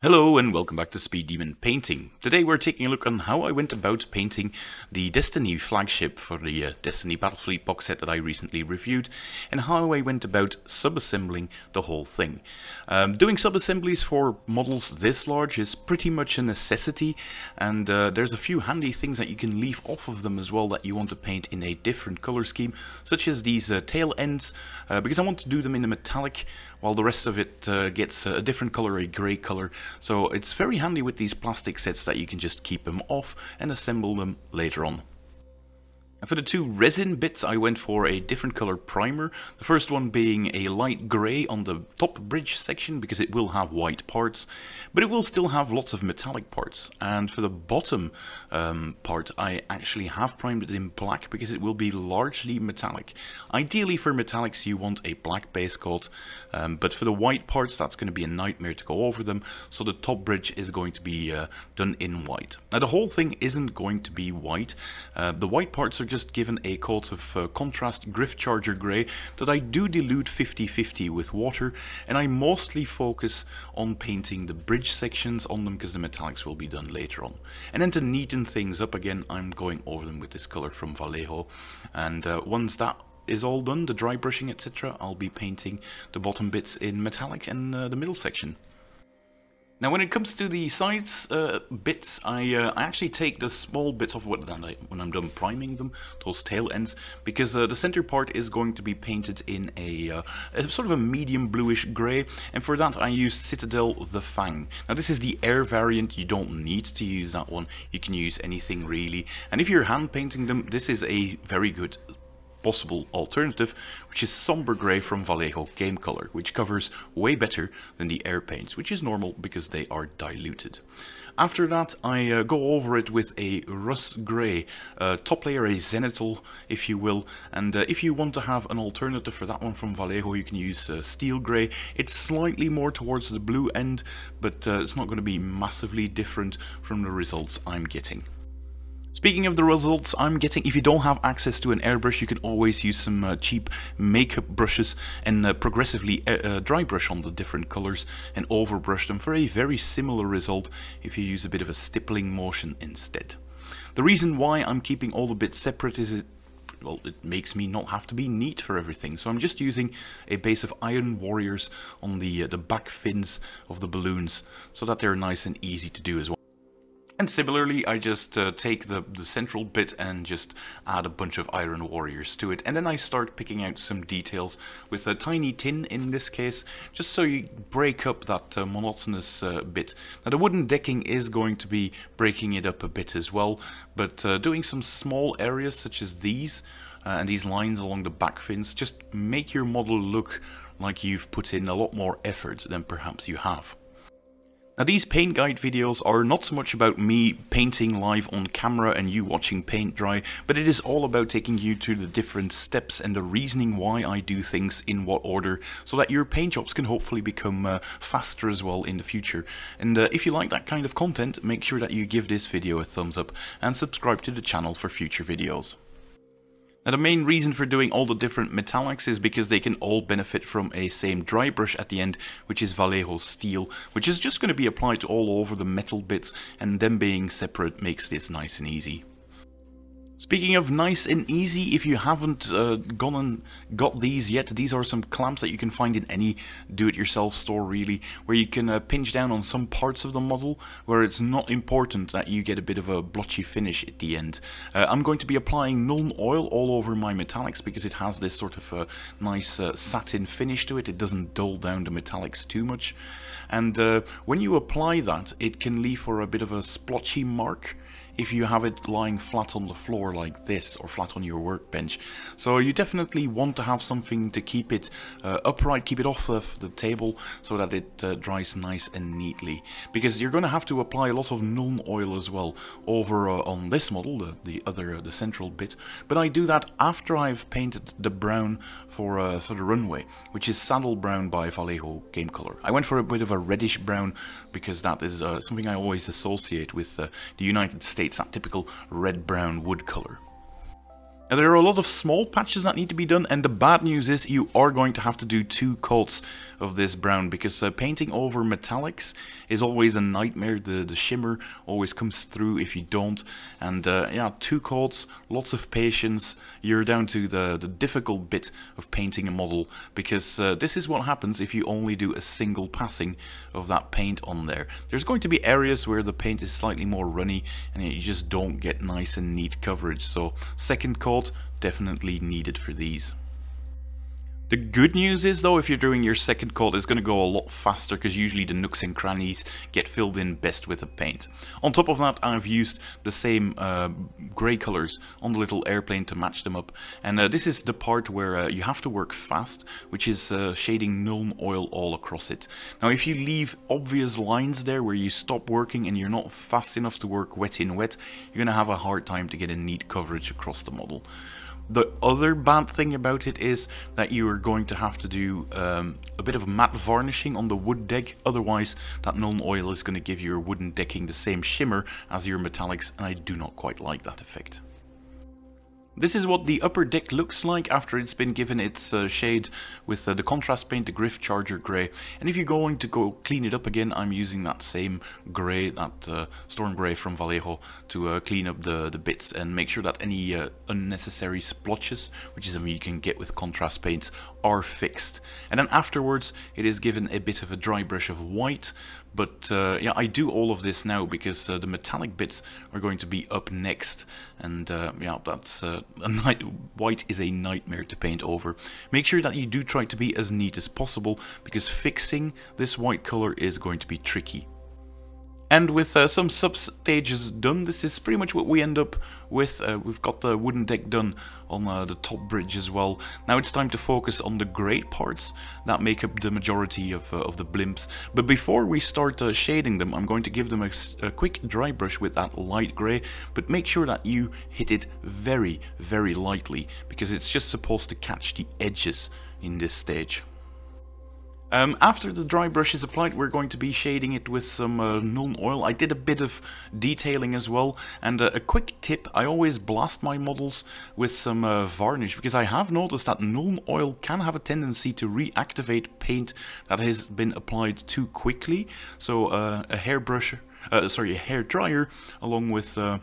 Hello and welcome back to Speed Demon Painting. Today we're taking a look on how I went about painting the Destiny flagship for the uh, Destiny Battlefleet box set that I recently reviewed and how I went about subassembling the whole thing. Um, doing subassemblies for models this large is pretty much a necessity and uh, there's a few handy things that you can leave off of them as well that you want to paint in a different color scheme such as these uh, tail ends uh, because I want to do them in a metallic while the rest of it uh, gets a different color, a grey color. So it's very handy with these plastic sets that you can just keep them off and assemble them later on. For the two resin bits I went for a different color primer, the first one being a light grey on the top bridge section because it will have white parts, but it will still have lots of metallic parts. And for the bottom um, part I actually have primed it in black because it will be largely metallic. Ideally for metallics you want a black base coat, um, but for the white parts that's going to be a nightmare to go over them, so the top bridge is going to be uh, done in white. Now the whole thing isn't going to be white, uh, the white parts are just given a coat of uh, contrast Gryph-Charger Grey that I do dilute 50-50 with water and I mostly focus on painting the bridge sections on them because the metallics will be done later on. And then to neaten things up again I'm going over them with this colour from Vallejo and uh, once that is all done, the dry brushing etc, I'll be painting the bottom bits in metallic and uh, the middle section. Now when it comes to the sides uh, bits, I, uh, I actually take the small bits off when, I, when I'm done priming them, those tail ends, because uh, the center part is going to be painted in a, uh, a, sort of a medium bluish grey, and for that I used Citadel the Fang. Now this is the air variant, you don't need to use that one, you can use anything really, and if you're hand painting them, this is a very good possible alternative, which is Somber Grey from Vallejo Game Color, which covers way better than the air paints, which is normal because they are diluted. After that, I uh, go over it with a Russ Grey, uh, top layer, a Zenithal, if you will, and uh, if you want to have an alternative for that one from Vallejo, you can use uh, Steel Grey. It's slightly more towards the blue end, but uh, it's not going to be massively different from the results I'm getting. Speaking of the results I'm getting, if you don't have access to an airbrush, you can always use some uh, cheap makeup brushes and uh, progressively uh, uh, dry brush on the different colors and overbrush them for a very similar result if you use a bit of a stippling motion instead. The reason why I'm keeping all the bits separate is it well, it makes me not have to be neat for everything. So I'm just using a base of Iron Warriors on the, uh, the back fins of the balloons so that they're nice and easy to do as well. And similarly, I just uh, take the, the central bit and just add a bunch of iron warriors to it. And then I start picking out some details with a tiny tin in this case, just so you break up that uh, monotonous uh, bit. Now the wooden decking is going to be breaking it up a bit as well, but uh, doing some small areas such as these, uh, and these lines along the back fins, just make your model look like you've put in a lot more effort than perhaps you have. Now these paint guide videos are not so much about me painting live on camera and you watching paint dry, but it is all about taking you through the different steps and the reasoning why I do things in what order, so that your paint jobs can hopefully become uh, faster as well in the future. And uh, if you like that kind of content, make sure that you give this video a thumbs up and subscribe to the channel for future videos. Now the main reason for doing all the different metallics is because they can all benefit from a same dry brush at the end, which is Vallejo Steel, which is just going to be applied all over the metal bits, and them being separate makes this nice and easy. Speaking of nice and easy, if you haven't uh, gone and got these yet, these are some clamps that you can find in any do-it-yourself store really, where you can uh, pinch down on some parts of the model where it's not important that you get a bit of a blotchy finish at the end. Uh, I'm going to be applying Nuln Oil all over my metallics because it has this sort of uh, nice uh, satin finish to it, it doesn't dull down the metallics too much. And uh, when you apply that, it can leave for a bit of a splotchy mark if you have it lying flat on the floor like this or flat on your workbench. So you definitely want to have something to keep it uh, upright, keep it off the, the table so that it uh, dries nice and neatly. Because you're going to have to apply a lot of Nuln Oil as well over uh, on this model, the, the other, uh, the central bit. But I do that after I've painted the brown for, uh, for the runway, which is Saddle Brown by Vallejo Game Color. I went for a bit of a reddish brown because that is uh, something I always associate with the United States it's that typical red-brown wood colour. Now there are a lot of small patches that need to be done and the bad news is you are going to have to do two coats of this brown because uh, painting over metallics is always a nightmare. The, the shimmer always comes through if you don't. And uh, yeah, two coats, lots of patience. You're down to the, the difficult bit of painting a model because uh, this is what happens if you only do a single passing of that paint on there. There's going to be areas where the paint is slightly more runny and you just don't get nice and neat coverage. So second coat, definitely needed for these. The good news is though, if you're doing your second coat, it's going to go a lot faster because usually the nooks and crannies get filled in best with the paint. On top of that, I've used the same uh, grey colours on the little airplane to match them up. And uh, this is the part where uh, you have to work fast, which is uh, shading Nuln Oil all across it. Now if you leave obvious lines there where you stop working and you're not fast enough to work wet in wet, you're going to have a hard time to get a neat coverage across the model. The other bad thing about it is that you are going to have to do um, a bit of matte varnishing on the wood deck, otherwise that Nuln Oil is going to give your wooden decking the same shimmer as your metallics and I do not quite like that effect. This is what the upper deck looks like after it's been given its uh, shade with uh, the contrast paint, the Gryph-Charger Grey. And if you're going to go clean it up again, I'm using that same grey, that uh, Storm Grey from Vallejo, to uh, clean up the, the bits and make sure that any uh, unnecessary splotches, which is something you can get with contrast paints, are fixed. And then afterwards, it is given a bit of a dry brush of white, but uh, yeah, I do all of this now because uh, the metallic bits are going to be up next. And uh, yeah, that's uh, a night white is a nightmare to paint over. Make sure that you do try to be as neat as possible because fixing this white color is going to be tricky. And with uh, some sub-stages done, this is pretty much what we end up with. Uh, we've got the wooden deck done on uh, the top bridge as well. Now it's time to focus on the great parts that make up the majority of, uh, of the blimps. But before we start uh, shading them, I'm going to give them a, a quick dry brush with that light grey. But make sure that you hit it very, very lightly, because it's just supposed to catch the edges in this stage. Um, after the dry brush is applied, we're going to be shading it with some uh, Nuln Oil. I did a bit of detailing as well, and uh, a quick tip, I always blast my models with some uh, varnish, because I have noticed that Nuln Oil can have a tendency to reactivate paint that has been applied too quickly. So uh, a hairbrush, uh, sorry, a hair dryer, along with uh,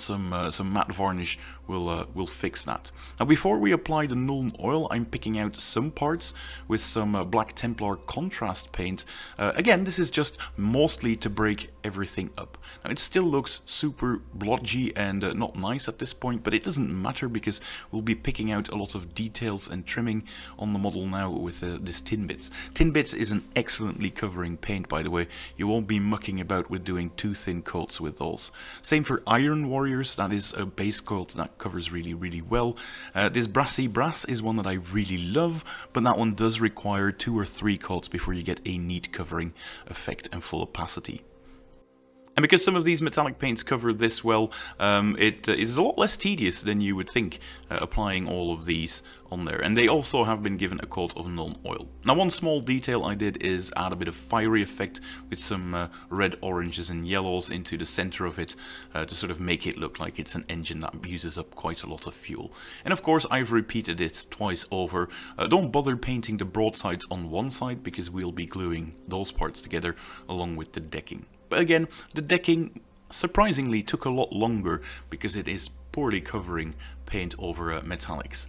some uh, some matte varnish will uh, will fix that. Now before we apply the Nuln oil I'm picking out some parts with some uh, Black Templar contrast paint. Uh, again this is just mostly to break everything up. Now it still looks super blotchy and uh, not nice at this point but it doesn't matter because we'll be picking out a lot of details and trimming on the model now with uh, this Tin Bitz. Tin Bitz is an excellently covering paint by the way. You won't be mucking about with doing too thin coats with those. Same for Iron Warriors, that is a base coat that covers really, really well. Uh, this Brassy Brass is one that I really love, but that one does require two or three coats before you get a neat covering effect and full opacity. And because some of these metallic paints cover this well, um, it uh, is a lot less tedious than you would think uh, applying all of these on there. And they also have been given a coat of Nuln oil. Now one small detail I did is add a bit of fiery effect with some uh, red, oranges and yellows into the center of it uh, to sort of make it look like it's an engine that uses up quite a lot of fuel. And of course I've repeated it twice over. Uh, don't bother painting the broadsides on one side because we'll be gluing those parts together along with the decking. But again, the decking surprisingly took a lot longer because it is poorly covering paint over uh, metallics.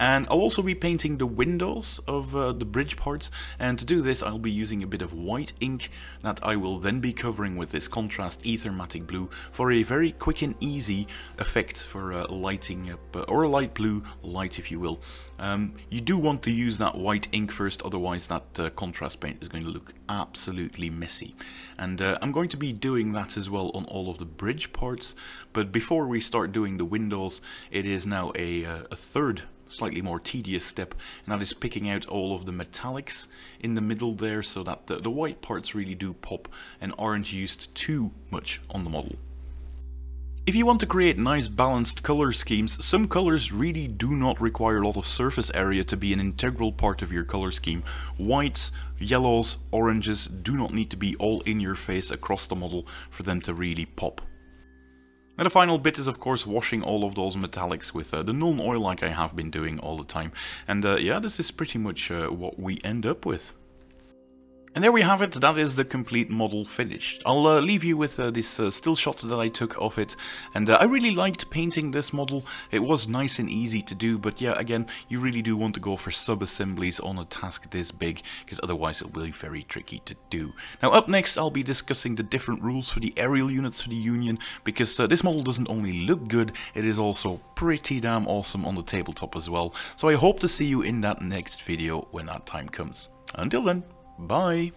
And I'll also be painting the windows of uh, the bridge parts and to do this I'll be using a bit of white ink that I will then be covering with this contrast Aethermatic blue for a very quick and easy effect for uh, lighting up, uh, or a light blue light if you will. Um, you do want to use that white ink first otherwise that uh, contrast paint is going to look absolutely messy. And uh, I'm going to be doing that as well on all of the bridge parts but before we start doing the windows it is now a, uh, a third slightly more tedious step and that is picking out all of the metallics in the middle there so that the, the white parts really do pop and aren't used too much on the model. If you want to create nice balanced color schemes, some colors really do not require a lot of surface area to be an integral part of your color scheme. Whites, yellows, oranges do not need to be all in your face across the model for them to really pop. And the final bit is of course washing all of those metallics with uh, the Nuln oil like I have been doing all the time. And uh, yeah, this is pretty much uh, what we end up with. And there we have it, that is the complete model finished. I'll uh, leave you with uh, this uh, still shot that I took of it, and uh, I really liked painting this model. It was nice and easy to do, but yeah, again, you really do want to go for sub-assemblies on a task this big, because otherwise it will be very tricky to do. Now up next I'll be discussing the different rules for the aerial units for the Union, because uh, this model doesn't only look good, it is also pretty damn awesome on the tabletop as well. So I hope to see you in that next video when that time comes. Until then, Bye.